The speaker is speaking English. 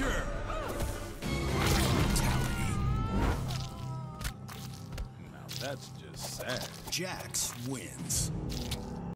Sure. Brutality. Now that's just sad. Jax wins.